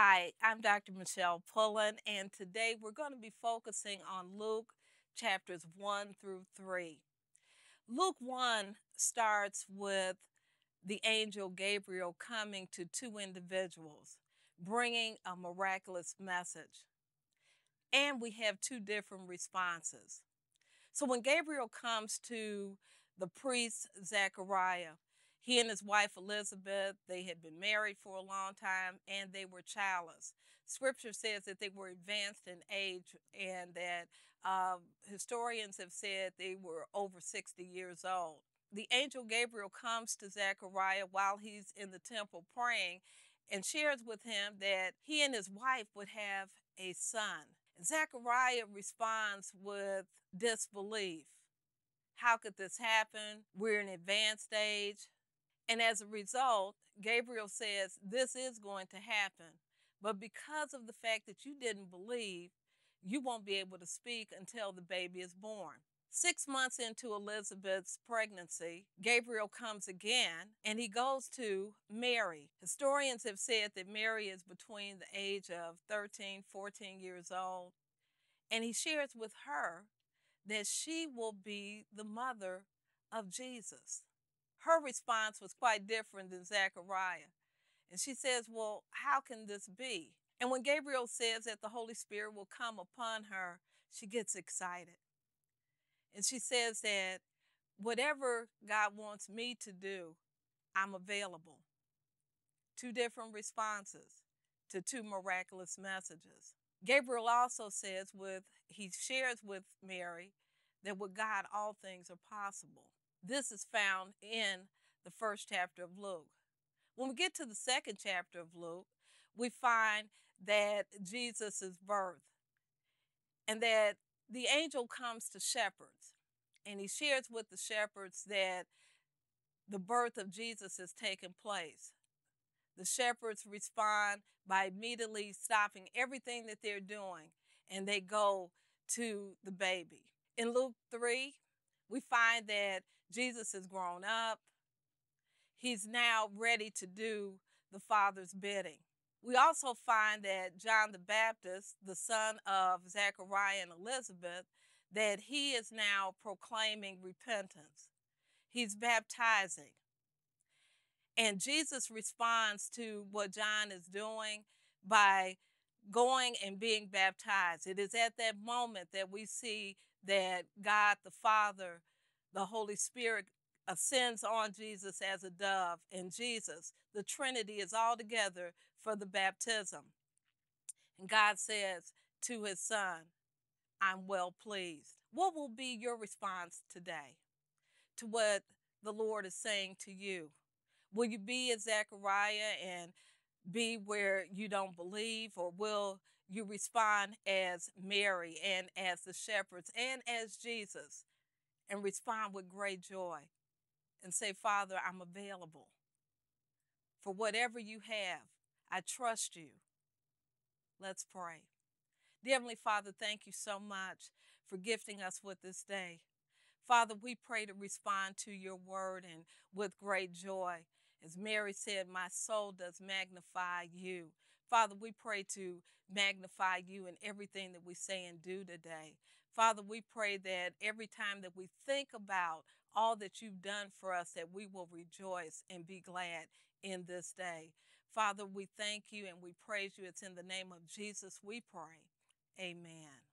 Hi, I'm Dr. Michele Pullen, and today we're going to be focusing on Luke chapters 1 through 3. Luke 1 starts with the angel Gabriel coming to two individuals, bringing a miraculous message. And we have two different responses. So when Gabriel comes to the priest Zechariah, he and his wife Elizabeth, they had been married for a long time and they were childless. Scripture says that they were advanced in age and that uh, historians have said they were over 60 years old. The angel Gabriel comes to Zechariah while he's in the temple praying and shares with him that he and his wife would have a son. Zechariah responds with disbelief. How could this happen? We're in advanced age. And as a result, Gabriel says, This is going to happen. But because of the fact that you didn't believe, you won't be able to speak until the baby is born. Six months into Elizabeth's pregnancy, Gabriel comes again and he goes to Mary. Historians have said that Mary is between the age of 13, 14 years old. And he shares with her that she will be the mother of Jesus her response was quite different than Zechariah. And she says, Well, how can this be? And when Gabriel says that the Holy Spirit will come upon her, she gets excited. And she says that whatever God wants me to do, I'm available. Two different responses to two miraculous messages. Gabriel also says with he shares with Mary that with God all things are possible. This is found in the first chapter of Luke. When we get to the second chapter of Luke, we find that Jesus' birth and that the angel comes to shepherds and he shares with the shepherds that the birth of Jesus has taken place. The shepherds respond by immediately stopping everything that they're doing and they go to the baby. In Luke 3, we find that Jesus has grown up. He's now ready to do the Father's bidding. We also find that John the Baptist, the son of Zechariah and Elizabeth, that he is now proclaiming repentance. He's baptizing. And Jesus responds to what John is doing by going and being baptized. It is at that moment that we see that God the Father, the Holy Spirit ascends on Jesus as a dove, and Jesus, the Trinity, is all together for the baptism. And God says to his Son, I'm well pleased. What will be your response today to what the Lord is saying to you? Will you be as Zechariah and be where you don't believe, or will you respond as Mary and as the shepherds and as Jesus and respond with great joy and say, Father, I'm available for whatever you have. I trust you. Let's pray. Dear Heavenly Father, thank you so much for gifting us with this day. Father, we pray to respond to your word and with great joy. As Mary said, my soul does magnify you. Father, we pray to magnify you in everything that we say and do today. Father, we pray that every time that we think about all that you've done for us, that we will rejoice and be glad in this day. Father, we thank you and we praise you. It's in the name of Jesus we pray. Amen.